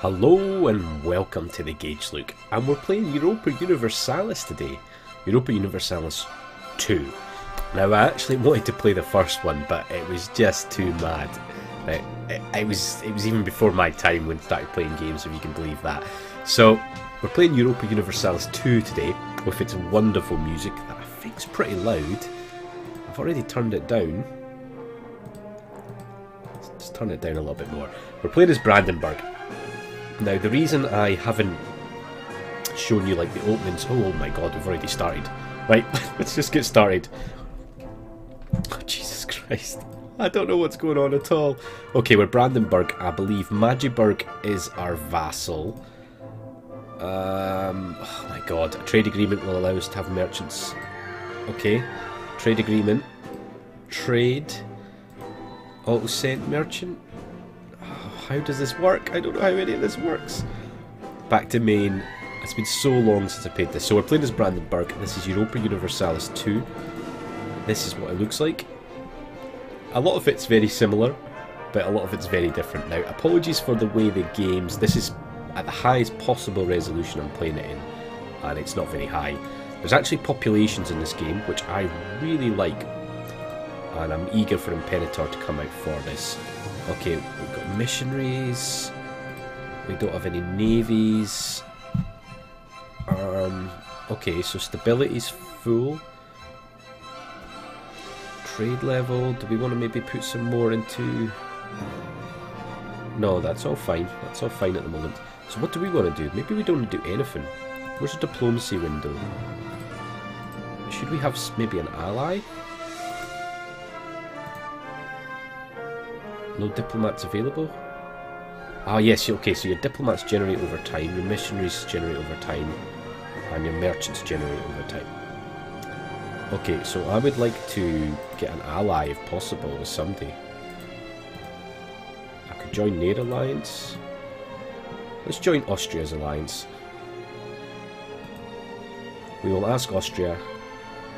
Hello and welcome to the Gage Look, and we're playing Europa Universalis today. Europa Universalis 2. Now I actually wanted to play the first one, but it was just too mad. It, it, it was it was even before my time when I started playing games, if you can believe that. So we're playing Europa Universalis 2 today with its wonderful music that I think's pretty loud. I've already turned it down. Let's turn it down a little bit more. We're playing as Brandenburg. Now, the reason I haven't shown you like the openings... Oh, oh my god, we've already started. Right, let's just get started. Oh, Jesus Christ. I don't know what's going on at all. Okay, we're Brandenburg. I believe Magdeburg is our vassal. Um, oh my god. A trade agreement will allow us to have merchants. Okay. Trade agreement. Trade. Auto sent merchant. How does this work? I don't know how any of this works. Back to main. It's been so long since I played this. So we're playing as Brandenburg. This is Europa Universalis 2. This is what it looks like. A lot of it's very similar, but a lot of it's very different. Now, apologies for the way the games... This is at the highest possible resolution I'm playing it in, and it's not very high. There's actually populations in this game, which I really like, and I'm eager for Imperator to come out for this. Okay, we've got missionaries. We don't have any navies. Um, okay, so stability's full. Trade level. Do we want to maybe put some more into... No, that's all fine. That's all fine at the moment. So what do we want to do? Maybe we don't do anything. Where's the diplomacy window? Should we have maybe an ally? No diplomats available? Ah yes, okay, so your diplomats generate over time, your missionaries generate over time, and your merchants generate over time. Okay, so I would like to get an ally if possible with somebody. I could join their alliance. Let's join Austria's alliance. We will ask Austria.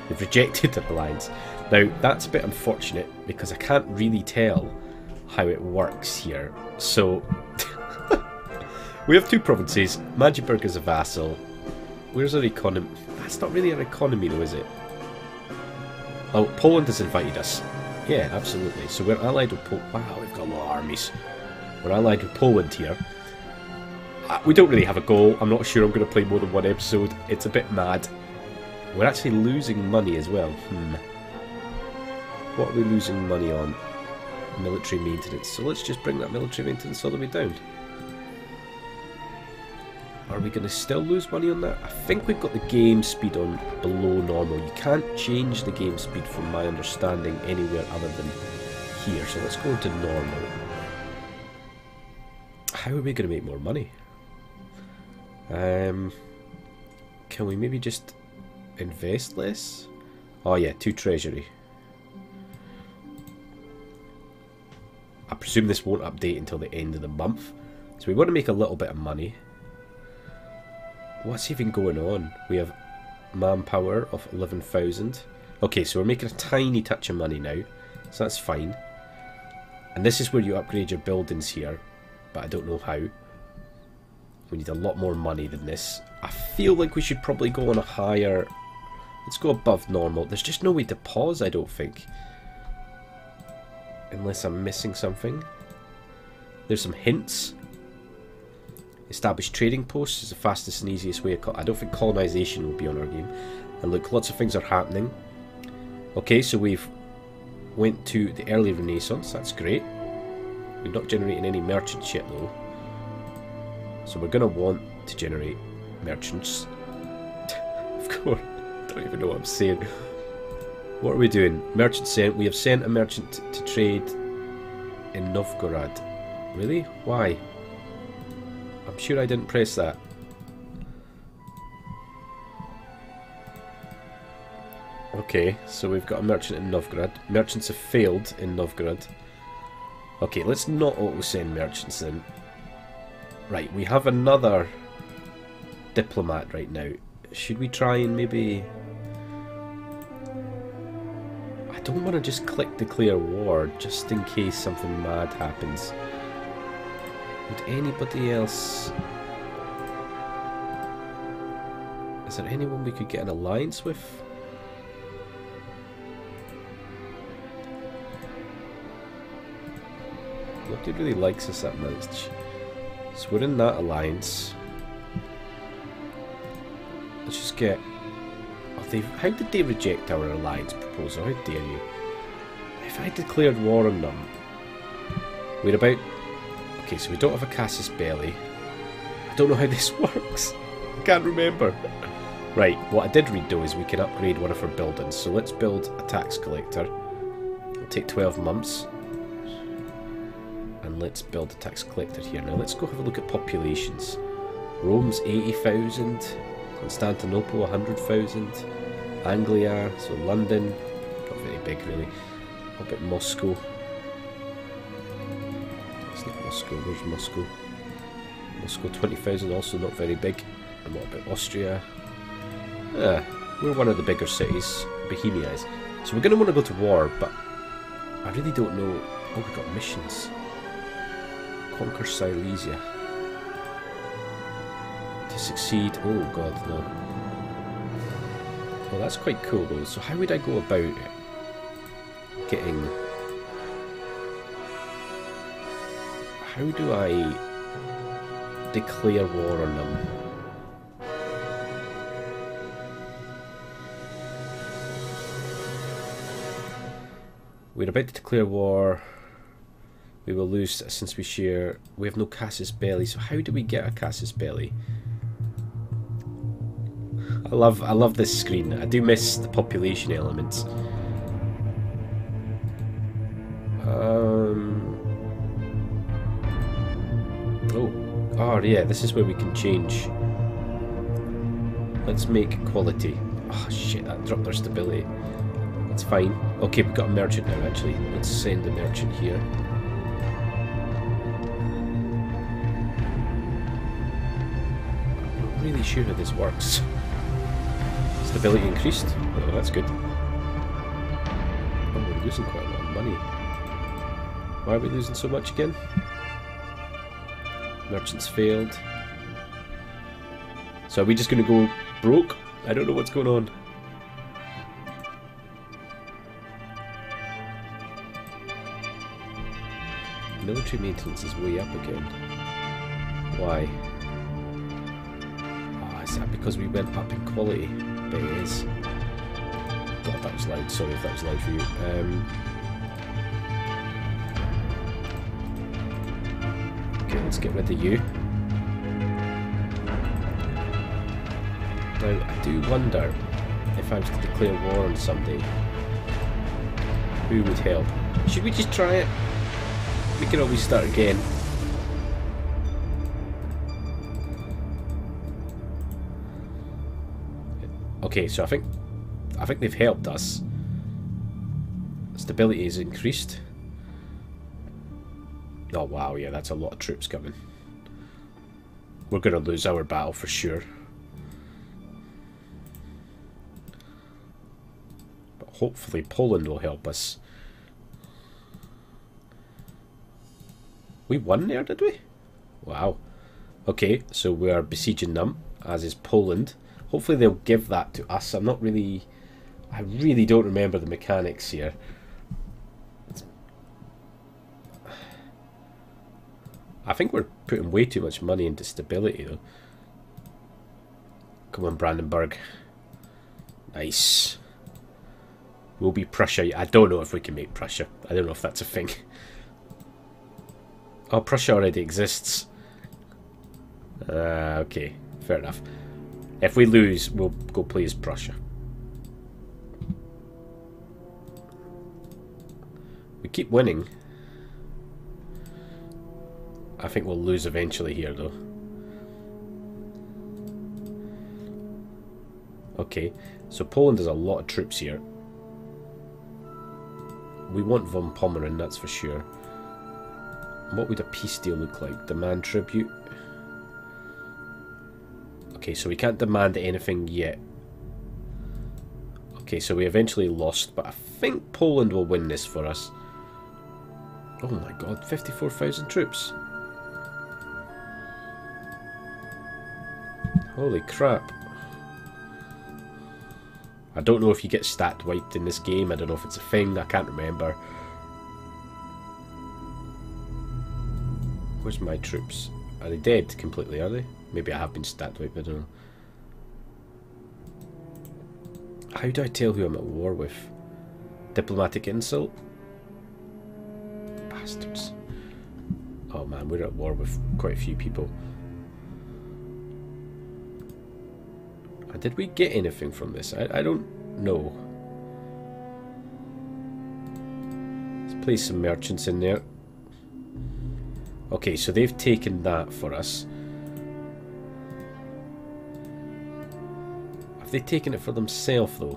They've rejected their alliance. Now, that's a bit unfortunate because I can't really tell how it works here. So, we have two provinces. Magdeburg is a vassal. Where's our economy? That's not really an economy though, is it? Oh, Poland has invited us. Yeah, absolutely. So we're allied with Poland. Wow, we've got a lot of armies. We're allied with Poland here. Uh, we don't really have a goal. I'm not sure I'm going to play more than one episode. It's a bit mad. We're actually losing money as well. Hmm. What are we losing money on? Military maintenance. So let's just bring that military maintenance all the way down. Are we going to still lose money on that? I think we've got the game speed on below normal. You can't change the game speed from my understanding anywhere other than here. So let's go into normal. How are we going to make more money? Um, can we maybe just invest less? Oh yeah, to treasury. Presume this won't update until the end of the month. So we want to make a little bit of money. What's even going on? We have manpower of 11,000. Okay, so we're making a tiny touch of money now. So that's fine. And this is where you upgrade your buildings here. But I don't know how. We need a lot more money than this. I feel like we should probably go on a higher... Let's go above normal. There's just no way to pause, I don't think. Unless I'm missing something. There's some hints. Establish trading posts is the fastest and easiest way. I don't think colonization will be on our game. And look, lots of things are happening. Okay, so we've went to the early Renaissance. That's great. We're not generating any merchants yet, though. So we're going to want to generate merchants. of course. I don't even know what I'm saying. What are we doing? Merchant sent. We have sent a merchant to trade in Novgorod. Really? Why? I'm sure I didn't press that. Okay, so we've got a merchant in Novgorod. Merchants have failed in Novgorod. Okay, let's not auto-send merchants then. Right, we have another diplomat right now. Should we try and maybe don't want to just click declare war just in case something mad happens. Would anybody else... Is there anyone we could get an alliance with? Nobody really likes us that much. So we're in that alliance. Let's just get... They how did they reject our alliance proposal? How dare you? If I declared war on them... We're about... Okay, so we don't have a Casus Belli. I don't know how this works. Can't remember. Right, what I did read though is we can upgrade one of our buildings. So let's build a tax collector. It'll take 12 months. And let's build a tax collector here. Now let's go have a look at populations. Rome's 80,000. Constantinople 100,000. Anglia, so London, not very big really. What about Moscow? It's not Moscow, where's Moscow? Moscow 20,000, also not very big. And what about Austria? Yeah, we're one of the bigger cities. Bohemia is. So we're going to want to go to war, but I really don't know. Oh, we got missions. Conquer Silesia. Succeed. Oh god, no. Well, that's quite cool though. So how would I go about? Getting... How do I declare war on them? We're about to declare war. We will lose since we share... We have no Casus Belli, so how do we get a Casus Belli? I love I love this screen. I do miss the population elements. Um, oh, oh yeah, this is where we can change. Let's make quality. Oh shit, that dropped our stability. That's fine. Okay, we've got a merchant now actually. Let's send the merchant here. I'm not really sure how this works. Stability increased. Oh, that's good. Oh, we're losing quite a lot of money. Why are we losing so much again? Merchants failed. So are we just going to go broke? I don't know what's going on. Military maintenance is way up again. Why? Oh, is that because we went up in quality? Bet it is. God, that was loud. Sorry if that was loud for you. Um, okay, let's get rid of you. Now, I do wonder if I was to declare war on somebody, who would help? Should we just try it? We can always start again. Okay, so I think I think they've helped us. Stability is increased. Oh wow, yeah, that's a lot of troops coming. We're to lose our battle for sure. But hopefully Poland will help us. We won there, did we? Wow. Okay, so we are besieging them, as is Poland. Hopefully they'll give that to us. I'm not really... I really don't remember the mechanics here. I think we're putting way too much money into stability, though. Come on, Brandenburg. Nice. We'll be Prussia. I don't know if we can make Prussia. I don't know if that's a thing. Oh, Prussia already exists. Uh, okay, fair enough. If we lose, we'll go play as Prussia. We keep winning. I think we'll lose eventually here, though. Okay, so Poland has a lot of troops here. We want Vorpommern, that's for sure. What would a peace deal look like? Demand tribute? Okay, so we can't demand anything yet. Okay, so we eventually lost, but I think Poland will win this for us. Oh my god, 54,000 troops. Holy crap. I don't know if you get stack wiped in this game. I don't know if it's a thing. I can't remember. Where's my troops? Are they dead completely, are they? Maybe I have been stack wiped, I don't know. How do I tell who I'm at war with? Diplomatic insult? Bastards. Oh man, we're at war with quite a few people. Did we get anything from this? I, I don't know. Let's place some merchants in there. Okay, so they've taken that for us. Have they taken it for themselves, though?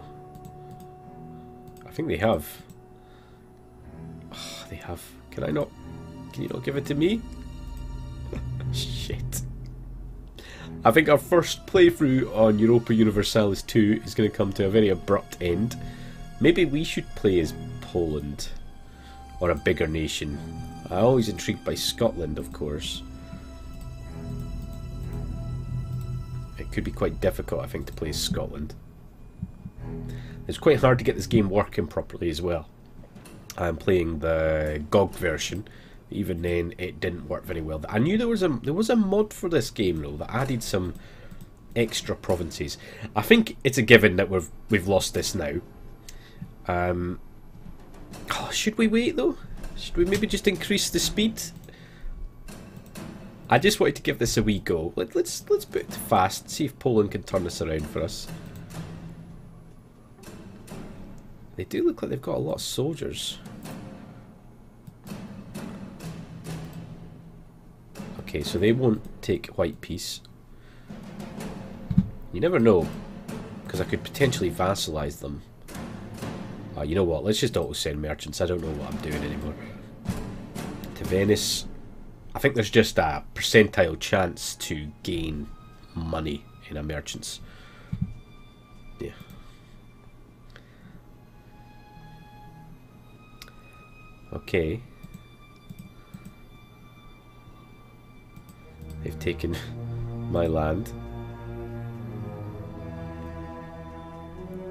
I think they have. Oh, they have. Can I not... Can you not give it to me? Shit. I think our first playthrough on Europa Universalis 2 is going to come to a very abrupt end. Maybe we should play as Poland. Or a bigger nation. I'm always intrigued by Scotland, of course. It could be quite difficult, I think, to play Scotland. It's quite hard to get this game working properly as well. I'm playing the GOG version. Even then, it didn't work very well. I knew there was a there was a mod for this game though that added some extra provinces. I think it's a given that we've we've lost this now. Um, oh, should we wait though? Should we maybe just increase the speed? I just wanted to give this a wee go. Let, let's let's put it fast. See if Poland can turn this around for us. They do look like they've got a lot of soldiers. Okay, so they won't take White Peace. You never know, because I could potentially vassalize them. You know what, let's just auto-send merchants. I don't know what I'm doing anymore. To Venice. I think there's just a percentile chance to gain money in a merchant's. Yeah. Okay. They've taken my land.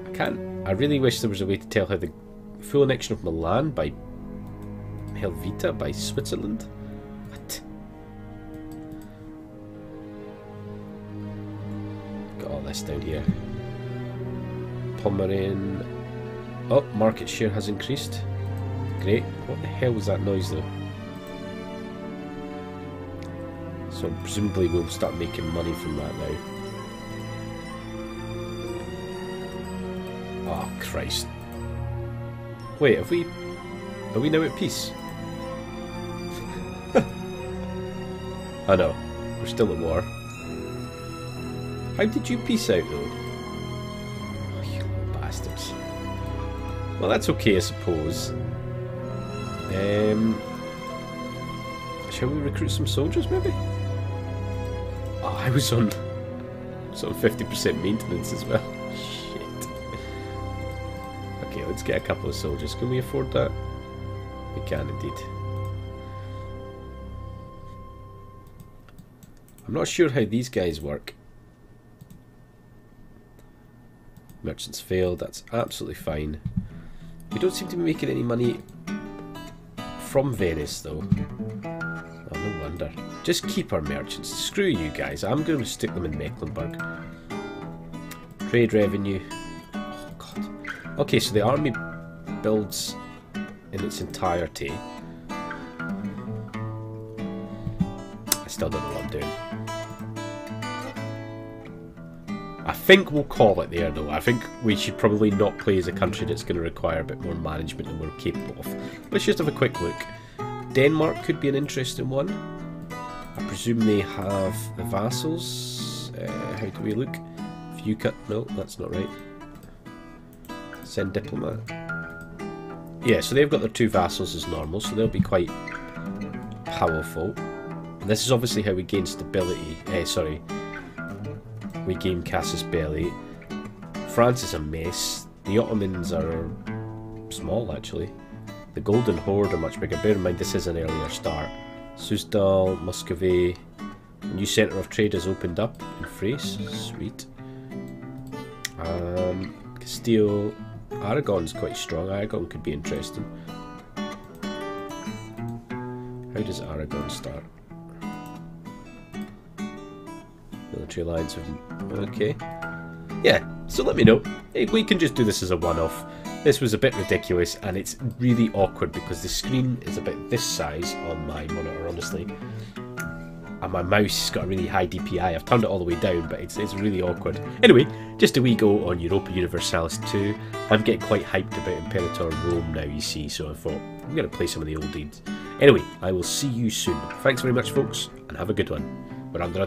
I can't... I really wish there was a way to tell how the full annexion of Milan by Helvetia by Switzerland? What? Got all this down here. Pomeranian... Oh, market share has increased. Great. What the hell was that noise though? So presumably we'll start making money from that now. Oh Christ. Wait, have we... Are we now at peace? I know. We're still at war. How did you peace out though? Oh, you bastards. Well, that's okay, I suppose. Um, shall we recruit some soldiers, maybe? Oh, I was on, I on 50% maintenance as well. Let's get a couple of soldiers. Can we afford that? We can indeed. I'm not sure how these guys work. Merchants failed, that's absolutely fine. We don't seem to be making any money from Venice, though. Oh, no wonder. Just keep our merchants. Screw you guys. I'm going to stick them in Mecklenburg. Trade revenue. Okay, so the army builds in its entirety. I still don't know what I'm doing. I think we'll call it there though. I think we should probably not play as a country that's going to require a bit more management than we're capable of. Let's just have a quick look. Denmark could be an interesting one. I presume they have the vassals. Uh, how do we look? View cut? No, that's not right. Send diplomat. Yeah, so they've got their two vassals as normal, so they'll be quite powerful. And this is obviously how we gain stability. Eh, sorry, we gain Casus Belli. France is a mess. The Ottomans are small, actually. The Golden Horde are much bigger. Bear in mind, this is an earlier start. Suzdal, Muscovy, A new centre of trade has opened up in Thrace. Sweet. Um, Castile. Aragon's quite strong. Aragon could be interesting. How does Aragon start? Military alliance of... Okay. Yeah, so let me know. We can just do this as a one-off. This was a bit ridiculous, and it's really awkward because the screen is about this size on my monitor, honestly. And my mouse has got a really high DPI. I've turned it all the way down, but it's, it's really awkward. Anyway, just a wee go on Europa Universalis 2. I'm getting quite hyped about Imperator Rome now, you see, so I thought I'm going to play some of the old deeds. Anyway, I will see you soon. Thanks very much, folks, and have a good one. We're under